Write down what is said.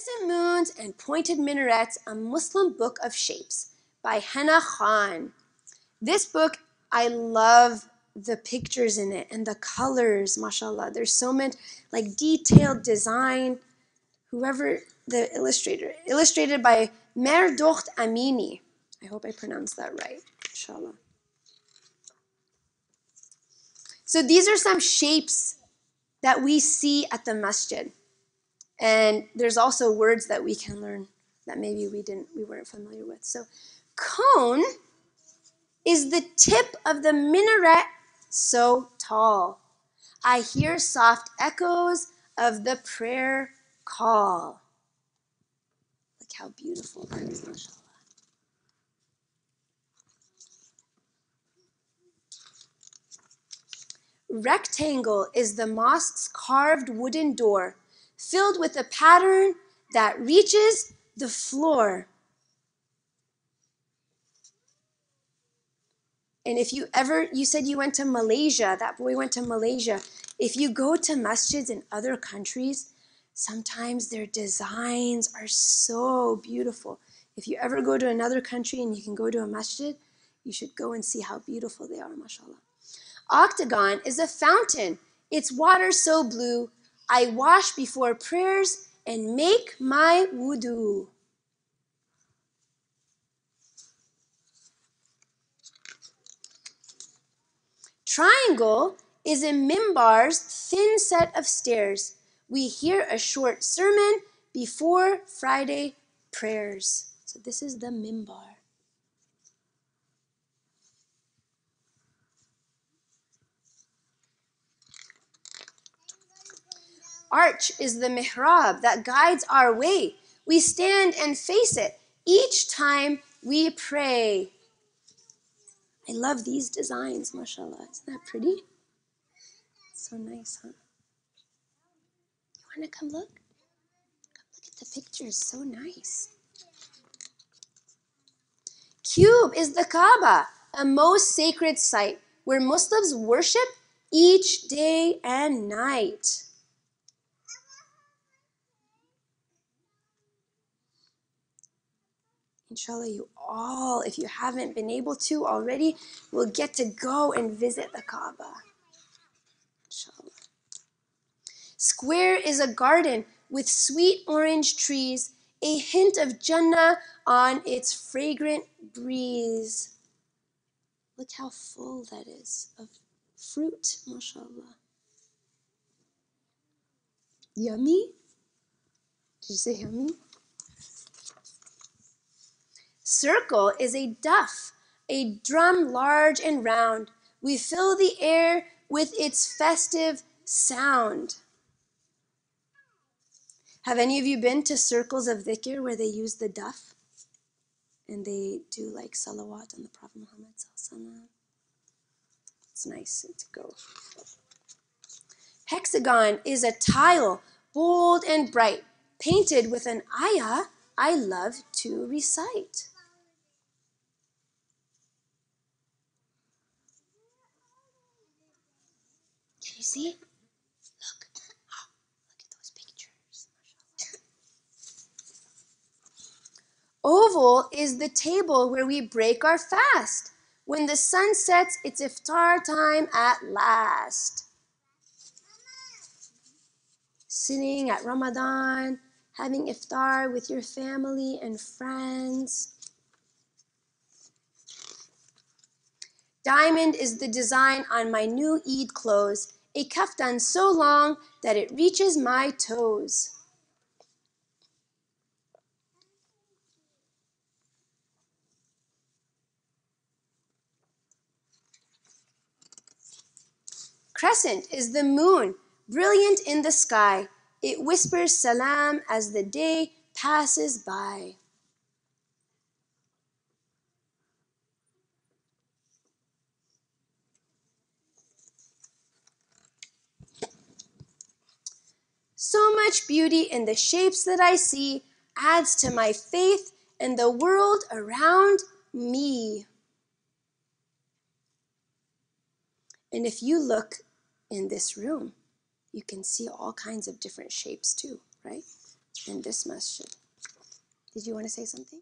Crescent Moons and Pointed Minarets, a Muslim Book of Shapes by Hena Khan. This book, I love the pictures in it and the colors, mashallah. There's so much like detailed design. Whoever the illustrator, illustrated by Mehrdokht Amini. I hope I pronounced that right, inshallah. So these are some shapes that we see at the masjid. And there's also words that we can learn that maybe we didn't we weren't familiar with. So cone is the tip of the minaret so tall. I hear soft echoes of the prayer call. Look how beautiful that is. Rectangle is the mosque's carved wooden door, filled with a pattern that reaches the floor. And if you ever, you said you went to Malaysia, that boy went to Malaysia. If you go to masjids in other countries, sometimes their designs are so beautiful. If you ever go to another country and you can go to a masjid, you should go and see how beautiful they are, mashallah. Octagon is a fountain, its water so blue. I wash before prayers and make my wudu. Triangle is a mimbar's thin set of stairs. We hear a short sermon before Friday prayers. So this is the mimbar. Arch is the mihrab that guides our way. We stand and face it each time we pray. I love these designs, mashallah. Isn't that pretty? So nice, huh? You want to come look? Come look at the pictures. So nice. Cube is the Kaaba, a most sacred site where Muslims worship each day and night. Inshallah, you all, if you haven't been able to already, will get to go and visit the Kaaba. Inshallah. Square is a garden with sweet orange trees, a hint of Jannah on its fragrant breeze. Look how full that is of fruit, mashallah. Yummy? Did you say yummy? Circle is a duff, a drum large and round. We fill the air with its festive sound. Have any of you been to circles of dhikr where they use the duff? And they do like salawat on the Prophet Muhammad. It's nice to go. Hexagon is a tile, bold and bright, painted with an ayah I love to recite. You see? Look. Oh, look at those pictures. Oval is the table where we break our fast. When the sun sets, it's iftar time at last. Sitting at Ramadan, having iftar with your family and friends. Diamond is the design on my new Eid clothes a kaftan so long that it reaches my toes. Crescent is the moon, brilliant in the sky. It whispers salam as the day passes by. So much beauty in the shapes that I see adds to my faith in the world around me. And if you look in this room, you can see all kinds of different shapes too, right? In this masjid. Did you want to say something?